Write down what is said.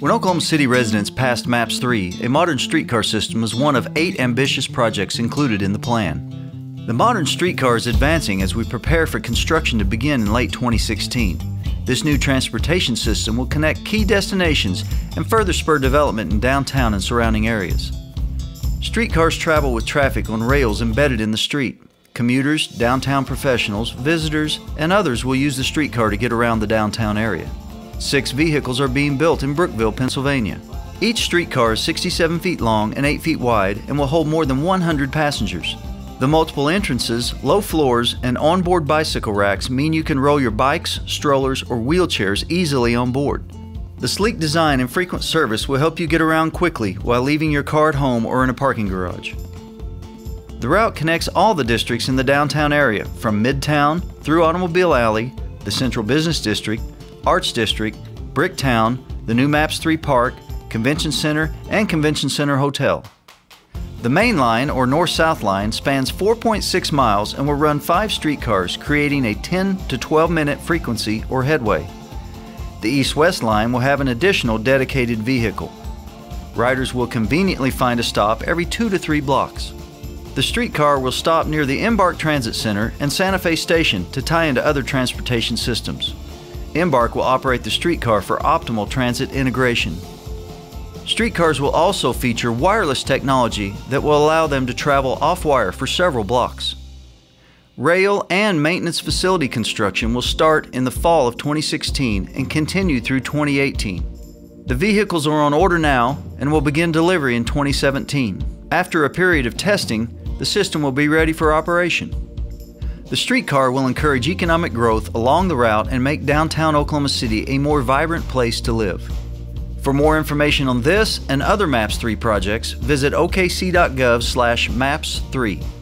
When Oklahoma City residents passed MAPS 3, a modern streetcar system was one of eight ambitious projects included in the plan. The modern streetcar is advancing as we prepare for construction to begin in late 2016. This new transportation system will connect key destinations and further spur development in downtown and surrounding areas. Streetcars travel with traffic on rails embedded in the street. Commuters, downtown professionals, visitors, and others will use the streetcar to get around the downtown area. Six vehicles are being built in Brookville, Pennsylvania. Each streetcar is 67 feet long and 8 feet wide and will hold more than 100 passengers. The multiple entrances, low floors, and onboard bicycle racks mean you can roll your bikes, strollers, or wheelchairs easily on board. The sleek design and frequent service will help you get around quickly while leaving your car at home or in a parking garage. The route connects all the districts in the downtown area, from Midtown through Automobile Alley, the Central Business District, Arts District, Bricktown, the new MAPS 3 Park, Convention Center, and Convention Center Hotel. The main line, or north south line, spans 4.6 miles and will run five streetcars, creating a 10 to 12 minute frequency or headway. The east west line will have an additional dedicated vehicle. Riders will conveniently find a stop every two to three blocks. The streetcar will stop near the Embark Transit Center and Santa Fe Station to tie into other transportation systems. Embark will operate the streetcar for optimal transit integration. Streetcars will also feature wireless technology that will allow them to travel off-wire for several blocks. Rail and maintenance facility construction will start in the fall of 2016 and continue through 2018. The vehicles are on order now and will begin delivery in 2017. After a period of testing, the system will be ready for operation. The streetcar will encourage economic growth along the route and make downtown Oklahoma City a more vibrant place to live. For more information on this and other MAPS 3 projects, visit okc.gov/maps3.